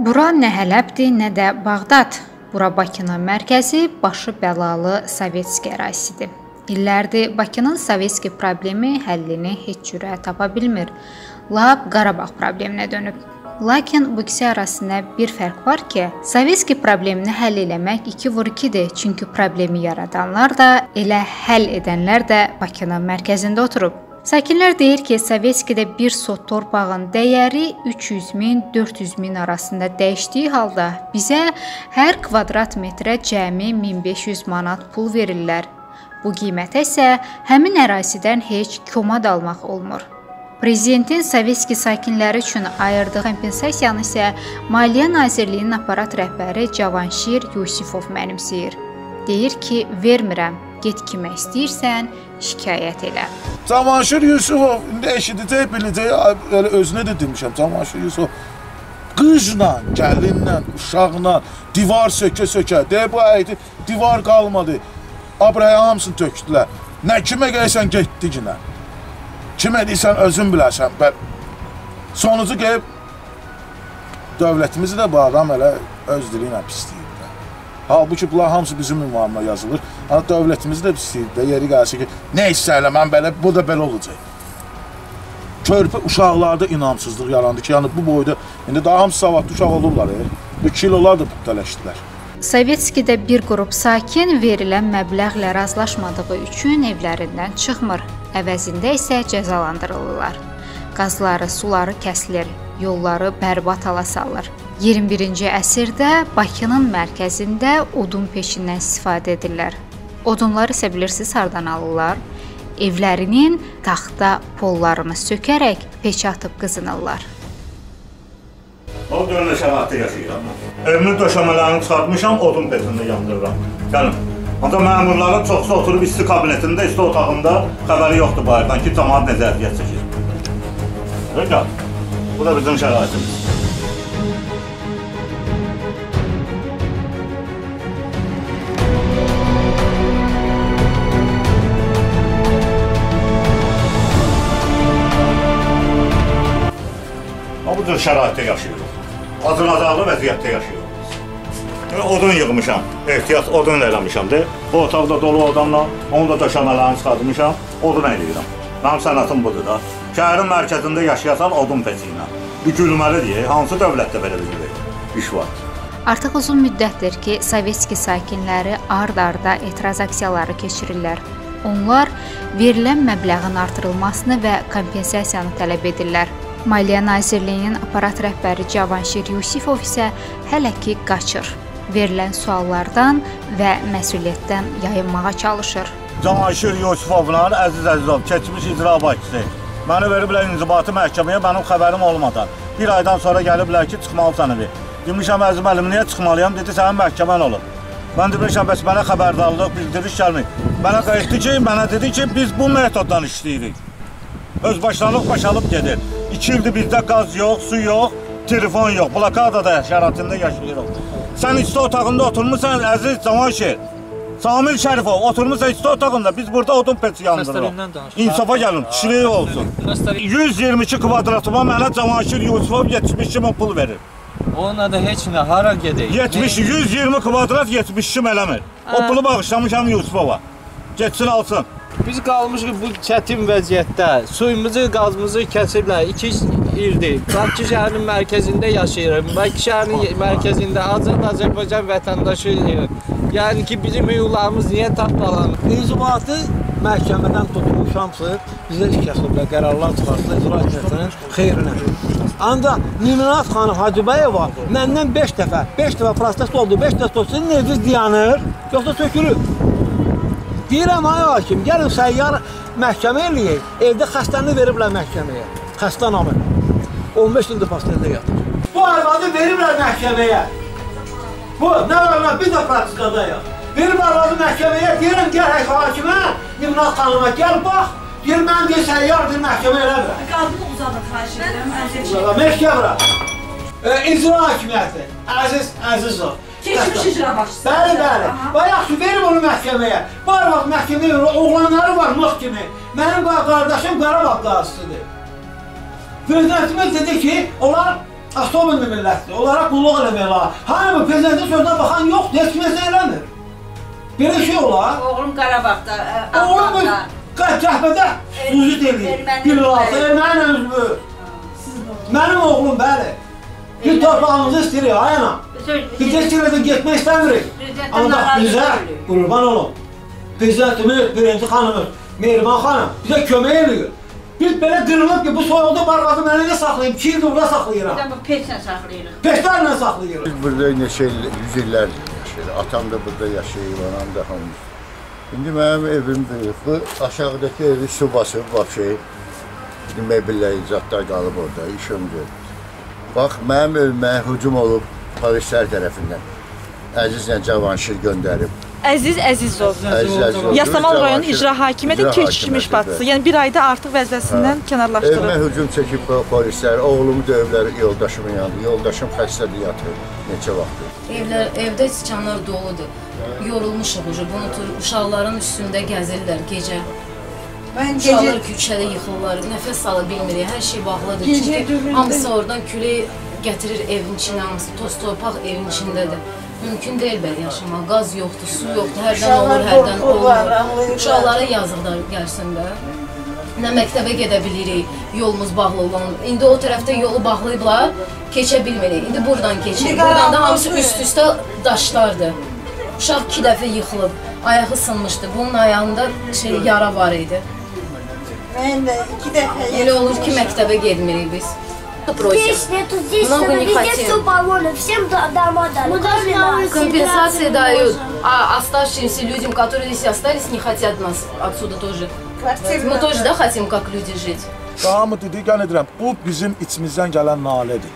Bura nə Hələbdir, nə də Bağdad. Bura Bakının mərkəzi, başı bəlalı Sovetski ərazisidir. İllərdir Bakının Sovetski problemi həllini heç cürə tapa bilmir. Lap Qarabağ probleminə dönüb. Lakin bu ikisi arasında bir fərq var ki, Sovetski problemini həll etmək 2 vur 2-dir. Çünki problemi yaradanlar da, elə həll edənlər də Bakının mərkəzində oturub. Sakinlər deyir ki, Sovetskidə bir sot torpağın dəyəri 300 min, 400 min arasında dəyişdiyi halda bizə hər kvadrat metrə cəmi 1500 manat pul verirlər. Bu qiymətə isə həmin ərazidən heç komad almaq olmur. Prezidentin Sovetski sakinləri üçün ayırdığı kompensasiyanı isə Maliyyə Nazirliyinin aparat rəhbəri Cavanşir Yusifov mənimsəyir. Deyir ki, vermirəm. Get kimə istəyirsən, şikayət elə. Cavanşir Yusufov indi eşidəcək, biləcək, elə özünə də demişəm, Cavanşir Yusufov qızla, gəlinlə, uşaqla divar sökə-sökə, deyə bu əyti divar qalmadı. Abraya hamısını tökdülər. Nə kimə gəlsən getdi yenə. Kimə deyirsən özün bilərsən. Bə sonucu gəlib dövlətimizi də bu adam elə öz dili ilə pisləyir. Halbuki bunlar hamısı bizim ünvanına yazılır. Amma dövlətimiz də istəyir də yeri gəlsə ki, nə elə mən belə, bu da belə olacaq. Körpə uşaqlarda inamsızlıq yarandı ki, yəni bu boyda indi daha hamısı savadlı uşaq olurlar. E. Bu kilolar da puxtələşdilər. Sovetskidə bir qrup sakin verilən məbləğlə razılaşmadığı üçün evlərindən çıxmır. Əvəzində isə cəzalandırılırlar. Qazları, suları kəsilir, yolları bərbad hala salır. 21-ci əsrdə Bakının mərkəzində odun peşindən istifadə edirlər. Odunları isə bilirsiniz hardan alırlar? Evlərinin taxta pollarını sökərək peçə atıb qızınırlar. O dönə şəraitdə yaşayıram. Evimin döşəmələrini çıxartmışam, odun peçində yandırıram. Gəlin. Ancaq məmurların çoxsu oturub isti kabinetində, isti otağında xəbəri yoxdur bayırdan ki, cəmaat necə əziyyət çəkir. Gəl. Bu da bizim şəraitimiz. Cür şəraitdə yaşayırıq. Acınacaqlı vəziyyətdə yaşayırıq. Odun yığmışam, ehtiyat odun eləmişəm de. Bu otaqda dolu odunla, onu da döşəmələrini çıxartmışam, odun eləyirəm. Mənim sənətim budur da. Şəhərin mərkəzində yaşayasan odun peçi ilə. Bu gülməlidir, hansı dövlətdə belə bir iş var? Artıq uzun müddətdir ki, Sovetski sakinləri ard-arda etiraz aksiyaları keçirirlər. Onlar verilən məbləğin artırılmasını və kompensasiyanı tələb edirlər. Maliyyə Nazirliyinin aparat rəhbəri Cavanşir Yusifov isə hələ ki qaçır. Verilən suallardan və məsuliyyətdən yayınmağa çalışır. Cavanşir Yusifovla Əziz Əzizov keçmiş icra başçısı. Məni veriblər inzibati məhkəməyə mənim xəbərim olmadan. Bir aydan sonra gəliblər ki, çıxmalısan evi. Demişəm Əzim əlim, niyə çıxmalıyam? Dedi, sənin məhkəmən olub. Mən demişəm, bəs mənə xəbərdarlıq, bildiriş gəlmir. Mənə qayıtdı ki, mənə dedi ki, biz bu metoddan işləyirik. Özbaşlanıq başalıb gedir. İki ildir bizdə qaz yox, su yox, telefon yox. Blokadada şəraitində yaşayırıq. Sən isti otağında oturmursan, əziz Cavanşir. Samil Şərifov oturmuşsa isti otağında biz burada odun peçi yandırırıq. İnsafa gəlin, kişilik olsun. 122 kvadratıma mənə Cavanşir Yusufov 72 min pul verir. Ona da heç nə, hara gedək? 70, 120 kvadrat 72 eləmir. O pulu bağışlamışam Yusufova. Getsin alsın. Biz qalmışıq bu çətin vəziyyətdə. Suyumuzu, qazımızı kəsiblər. 2 ildir. Bakı şəhərinin mərkəzində yaşayırıq. Bakı şəhərinin mərkəzində Azər Azərbaycan vətəndaşıyıq. Yəni ki, bizim hüquqlarımız niyə tapdalanır? İnzibatı məhkəmədən tutmuş hamısı bizə iş kəsiblər, qərarlar çıxartdı icra hakimiyyətinin xeyrinə. Ancaq Niminat xanım Hacıbəyova məndən 5 dəfə, 5 dəfə protest oldu, 5 dəfə sizin eviniz dayanır, yoxsa sökülür. Deyirəm, ay hakim, gəlin səyyar məhkəmə eləyək. Evdə xəstəni veriblər məhkəməyə. Xəstə namı. 15 ildir pastendə yatır. Bu arvadı veriblər məhkəməyə. Bu, nə var, nə, biz də praktikadayıq. Verib arvadı məhkəməyə, deyirəm, gəl hakimə, Nimrat xanıma, gəl bax. Deyir, mən deyir, səyyardır, məhkəmə eləmirəm. Qadını uzadın, xahiş edirəm, əziz şey. Məhkəmə. E, icra hakimiyyəti, Əziz Əzizov. Keçmiş icra başçısı. Bəli, bəli. Və yaxşı, verim onu məhkəməyə. Var vaxt məhkəməyə oğlanları var mıx kimi. Mənim qardaşım Qarabağ qazısıdır. Prezidentimiz dedi ki, onlar Avtomobil millətdir. Onlara qulluq eləmək olar. Hani bu prezidentin sözünə baxan yoxdur, heç kim heç nə eləmir. Belə şey olar. Oğlum Qarabağda, bu Afqanda. cəhbədə eləyir. Erməni Bir üzvü. erməni üzvü. Mənim oğlum bəli. Bir torpağımızı istəyirik, ayana. Biz heç yerdə getmək istəmirik. Prezidentdən Ancaq narazı bizə, deyil. qurban olun, prezidentimiz, birinci xanımız, Mehriban xanım bizə kömək eləyir. Biz belə qırılıb ki, bu soyuqda barbadı mənə nə saxlayıb? 2 ildir burada saxlayıram. Bizdən bu peçlə saxlayırıq. Peşlərlə saxlayırıq. Biz burada neçə il, yüz illərdir yaşayırıq. Atam da burada yaşayır, anam da hamımız. İndi mənim evim böyük. Bu aşağıdakı evi su basıb, vəbşey. İndi mebellər, icadlar qalıb orada, iş ömrü. Bax, mənim evimə hücum olub polislər tərəfindən. Əzizlə Cavanşir göndərib. Əziz Əzizov. Əziz Əzizov. Yasamal rayon Cavanşir- icra keçmiş hakimiyyəti, başçısı. bəli. Yəni bir ayda artıq vəzifəsindən Evimə kənarlaşdırılıb. hücum çəkib po- polislər, oğlumu döyüblər yoldaşımın yanında. Yoldaşım xəstədir, yatır neçə vaxtdır. Evlər, evdə siçanlar doludur. Yorulmuşuq ucu. Bunu uşaqların üstündə gəzirlər gecə. Mən Uşaqlar küçədə yıxılırlar. Nəfəs ala bilmirik. Hər şey bağlıdır. Çünki hamısı oradan külək gətirir evin içinə, hamısı toz torpaq evin içindədir. Mümkün deyil belə yaşamaq. Qaz yoxdur, su yoxdur. Hərdən olur, hərdən olmur. Uşaqlara yazıqlar gəlsin də. Nə məktəbə gedə bilirik, yolumuz bağlı olan. İndi o tərəfdə yolu bağlayıblar, keçə bilmirik. İndi buradan keçirik. Buradan da hamısı üst-üstə daşlardır. Uşaq iki dəfə yıxılıb, ayağı sınmışdı. Bunun ayağında şey yara var idi. Mən də iki dəfə Elə olur ki, məktəbə getmirik biz. Prосим. Здесь нету, здесь Много надо не везде хотим. все баллоны, всем до- дома дали. кроме нас. Компенсации дают, а оставшимся людям, которые здесь остались, не хотят нас отсюда тоже. Мы тоже, да, хотим, как люди жить. Hamı dedi, qən edirəm, bu bizim içimizdən gələn nalədir.